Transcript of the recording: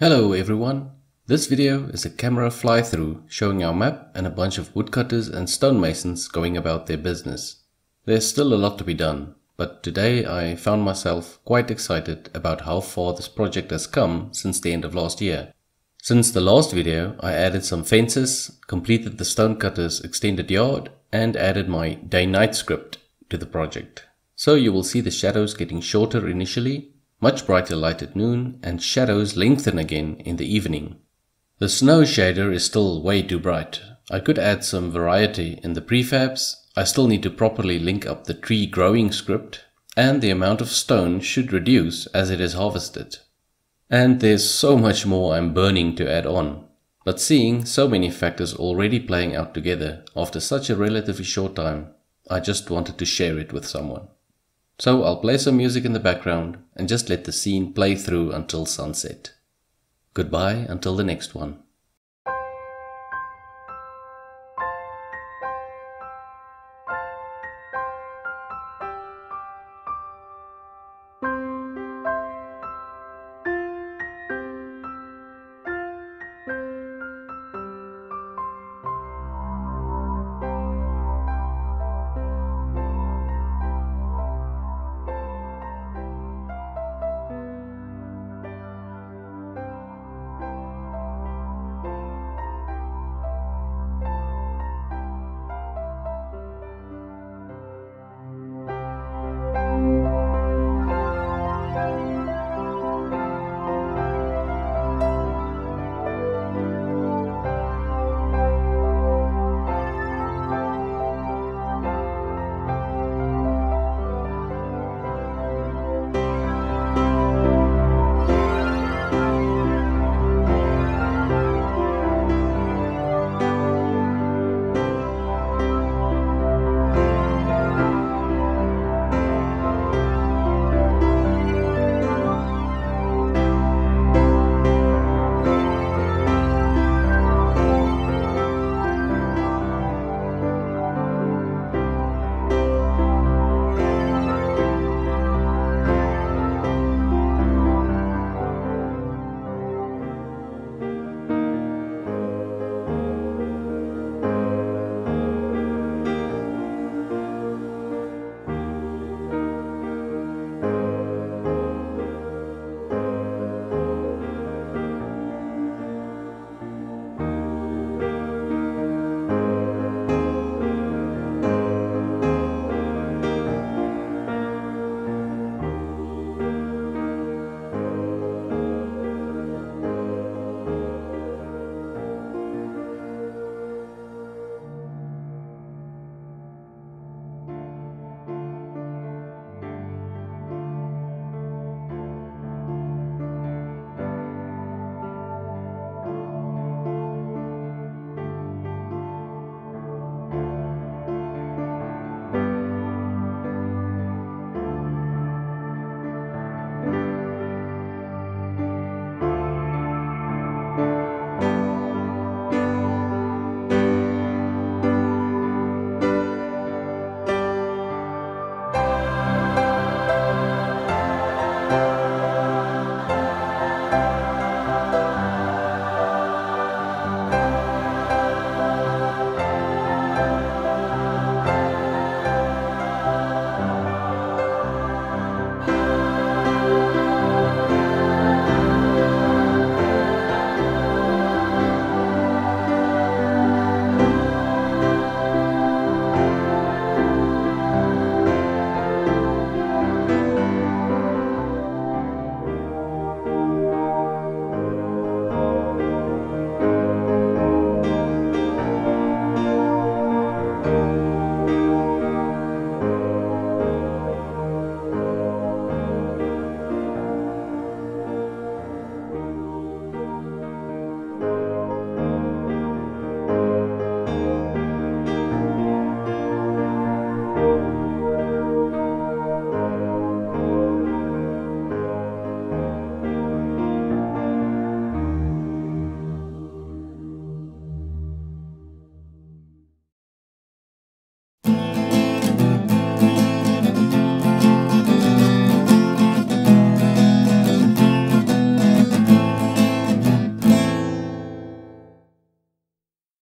Hello everyone. This video is a camera fly-through showing our map and a bunch of woodcutters and stonemasons going about their business. There's still a lot to be done, but today I found myself quite excited about how far this project has come since the end of last year. Since the last video I added some fences, completed the stonecutters extended yard and added my day-night script to the project. So you will see the shadows getting shorter initially, much brighter light at noon, and shadows lengthen again in the evening. The snow shader is still way too bright. I could add some variety in the prefabs, I still need to properly link up the tree growing script, and the amount of stone should reduce as it is harvested. And there's so much more I'm burning to add on. But seeing so many factors already playing out together after such a relatively short time, I just wanted to share it with someone. So I'll play some music in the background and just let the scene play through until sunset. Goodbye until the next one.